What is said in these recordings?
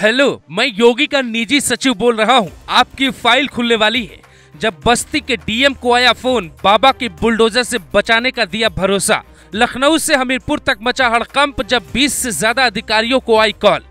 Hello, मैं योगी का निजी सचिव बोल रहा हूँ। आपकी फ़ाइल खुलने वाली है। जब बस्ती के डीएम को आया फ़ोन, बाबा की बुलडोजर से बचाने का दिया भरोसा। लखनऊ से हमीरपुर तक मचा हड़कंप जब 20 से ज़्यादा अधिकारियों को आई कॉल।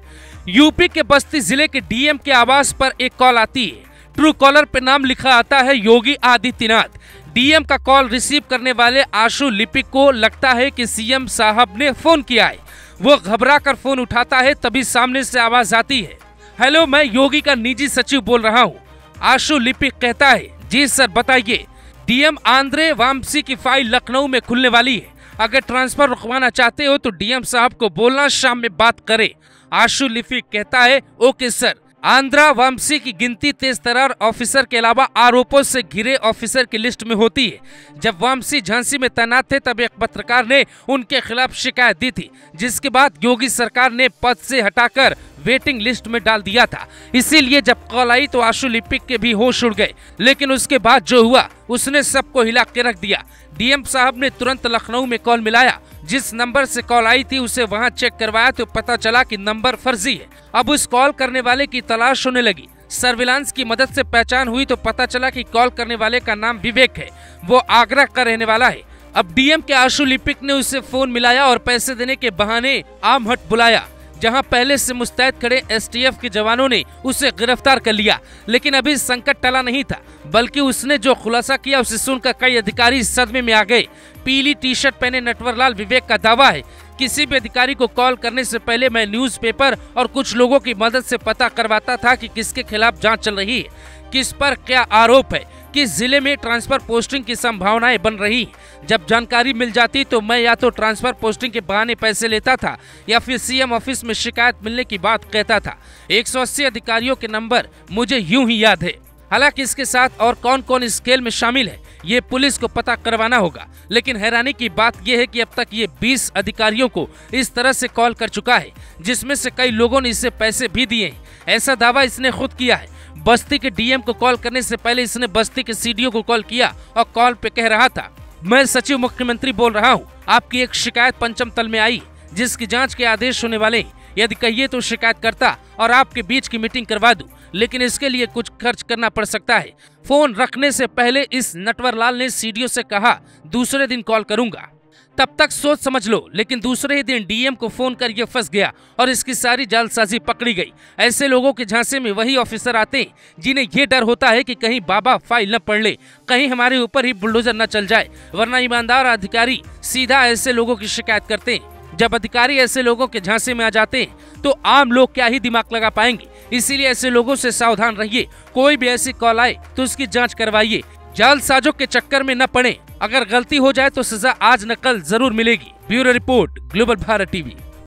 यूपी के बस्ती ज़िले के डीएम के आवास पर एक कॉल आती है। ट्रू कॉलर पे नाम लिखा आता है योगी आदित्यनाथ। डीएम का कॉल रिसीव करने वाले आशु लिपिक को लगता है कि सीएम साहब ने फ़ोन किया है। वो घबरा कर फ़ोन उठाता है, तभी सामने से आवाज़ आती है। हेलो, मैं योगी का निजी सचिव बोल रहा हूँ। आशु लिपिक कहता है, जी सर, बताइए। डीएम आंद्रे वामसी की फ़ाइल लखनऊ में खुलने वाली है। अगर ट्रांसफ़र रुकवाना चाहते हो तो डीएम साहब को बोलना, शाम में बात करे। आशु लिपिक कहता है, ओके सर। आंध्रा वामसी की गिनती तेज तरार ऑफिसर के अलावा आरोपों से घिरे ऑफिसर की लिस्ट में होती है। जब वामसी झांसी में तैनात थे, तब एक पत्रकार ने उनके खिलाफ शिकायत दी थी, जिसके बाद योगी सरकार ने पद से हटाकर वेटिंग लिस्ट में डाल दिया था। इसीलिए जब कॉल आई तो आशु लिपिक के भी होश उड़ गए। लेकिन उसके बाद जो हुआ, उसने सबको हिला के रख दिया। डीएम साहब ने तुरंत लखनऊ में कॉल मिलाया। जिस नंबर से कॉल आई थी, उसे वहाँ चेक करवाया तो पता चला कि नंबर फर्जी है। अब उस कॉल करने वाले की तलाश होने लगी। सर्विलांस की मदद से पहचान हुई तो पता चला कि कॉल करने वाले का नाम विवेक है। वो आगरा का रहने वाला है। अब डीएम के आशु लिपिक ने उसे फ़ोन मिलाया और पैसे देने के बहाने आमहट बुलाया। जहाँ पहले से मुस्तैद खड़े एसटीएफ के जवानों ने उसे गिरफ़्तार कर लिया, लेकिन अभी संकट टला नहीं था, बल्कि उसने जो खुलासा किया उसे सुनकर कई अधिकारी सदमे में आ गए। पीली टी शर्ट पहने नटवरलाल विवेक का दावा है, किसी भी अधिकारी को कॉल करने से पहले मैं न्यूज़पेपर और कुछ लोगों की मदद से पता करवाता था कि किसके खिलाफ जाँच चल रही है, किस पर क्या आरोप है। किस ज़िले में ट्रांसफ़र पोस्टिंग की संभावनाएँ बन रही जब जानकारी मिल जाती तो मैं या तो ट्रांसफ़र पोस्टिंग के बहाने पैसे लेता था या फिर सीएम ऑफ़िस में शिकायत मिलने की बात कहता था। 180 अधिकारियों के नंबर मुझे यूँ ही याद है। हालाँकि इसके साथ और कौन कौन इस खेल में शामिल है, ये पुलिस को पता करवाना होगा। लेकिन हैरानी की बात यह है कि अब तक ये 20 अधिकारियों को इस तरह से कॉल कर चुका है, जिसमें से कई लोगों ने इसे पैसे भी दिए ऐसा दावा इसने खुद किया है। बस्ती के डीएम को कॉल करने से पहले इसने बस्ती के सीडीओ को कॉल किया और कॉल पे कह रहा था, मैं सचिव मुख्यमंत्री बोल रहा हूँ, आपकी एक शिकायत पंचम तल में आई, जिसकी जाँच के आदेश होने वाले यदि कहिए तो शिकायत करता और आपके बीच की मीटिंग करवा दूँ, लेकिन इसके लिए कुछ खर्च करना पड़ सकता है। फ़ोन रखने से पहले इस नटवरलाल ने सीडीओ से कहा, दूसरे दिन कॉल करूँगा। तब तक सोच समझ लो, लेकिन दूसरे ही दिन डीएम को फ़ोन कर ये फंस गया और इसकी सारी जालसाजी पकड़ी गई। ऐसे लोगों के झांसे में वही ऑफिसर आते हैं, जिन्हें ये डर होता है कि कहीं बाबा फ़ाइल न पढ़ ले, कहीं हमारे ऊपर ही बुलडोजर न चल जाए, वरना ईमानदार अधिकारी सीधा ऐसे लोगों की शिकायत करते हैं। जब अधिकारी ऐसे लोगों के झांसे में आ जाते हैं तो आम लोग क्या ही दिमाग लगा पाएँगे? इसीलिए ऐसे लोगों से सावधान रहिए, कोई भी ऐसी कॉल आए तो उसकी जाँच करवाइए। जालसाजों के चक्कर में न पड़े। अगर गलती हो जाए तो सजा आज न कल ज़रूर मिलेगी। Bureau report, global Bharat TV.